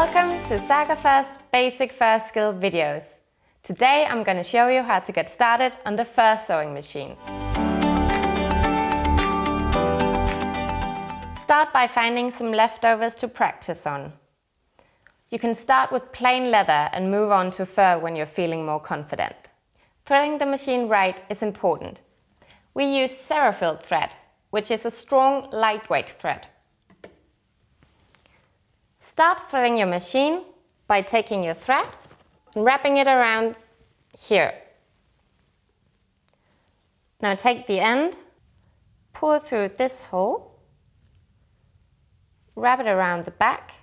Welcome to Saga Furs Basic First Skill videos. Today I'm going to show you how to get started on the fur sewing machine. Start by finding some leftovers to practice on. You can start with plain leather and move on to fur when you're feeling more confident. Threading the machine right is important. We use Serafil thread, which is a strong, lightweight thread. Start threading your machine by taking your thread and wrapping it around here. Now take the end, pull through this hole, wrap it around the back,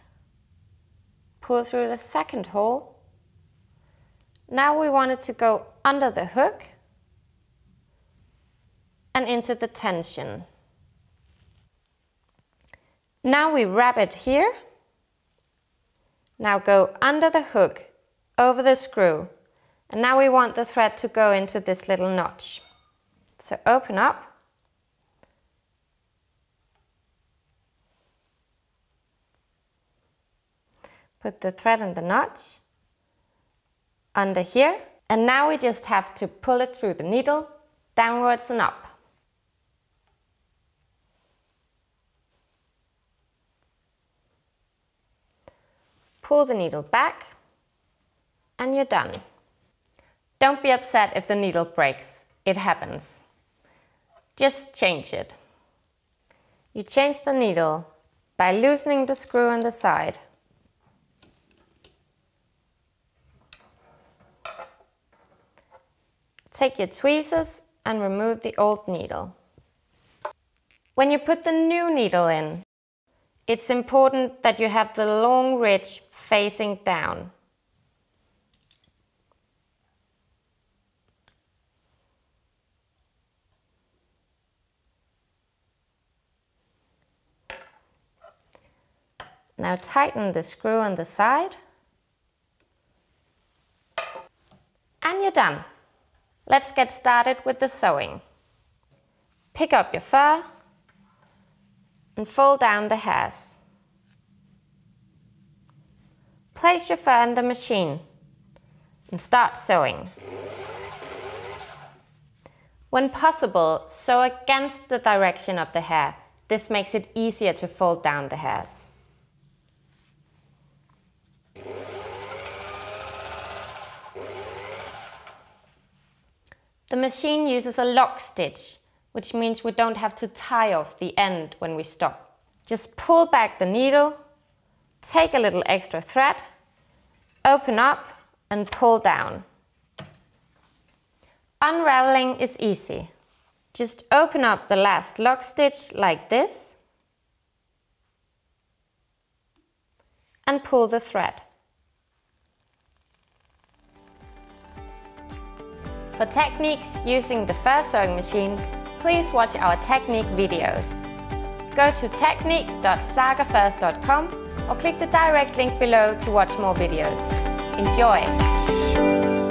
pull through the second hole. Now we want it to go under the hook and into the tension. Now we wrap it here now go under the hook, over the screw, and now we want the thread to go into this little notch. So open up, put the thread in the notch, under here, and now we just have to pull it through the needle, downwards and up. Pull the needle back, and you're done. Don't be upset if the needle breaks. It happens. Just change it. You change the needle by loosening the screw on the side. Take your tweezers and remove the old needle. When you put the new needle in, it's important that you have the long ridge facing down. Now tighten the screw on the side. And you're done. Let's get started with the sewing. Pick up your fur and fold down the hairs. Place your fur in the machine and start sewing. When possible, sew against the direction of the hair. This makes it easier to fold down the hairs. The machine uses a lock stitch which means we don't have to tie off the end when we stop. Just pull back the needle, take a little extra thread, open up and pull down. Unraveling is easy. Just open up the last lock stitch like this and pull the thread. For techniques using the fur sewing machine, please watch our technique videos. Go to technique.sagafurs.com or click the direct link below to watch more videos. Enjoy!